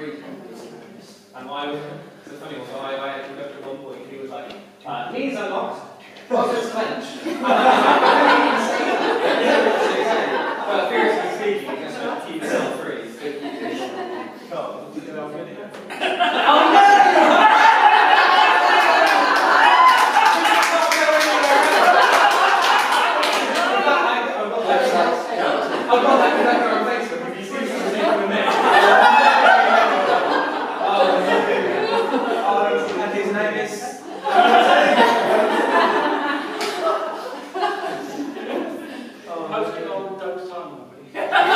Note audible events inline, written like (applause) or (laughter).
And I was, it's a funny one, I, I actually looked at one point and he was like, uh, knees unlocked, faucets clenched. But seriously speaking, just keep yourself free. So you can, oh, did video? Posting oh, old Doug Simon. (laughs)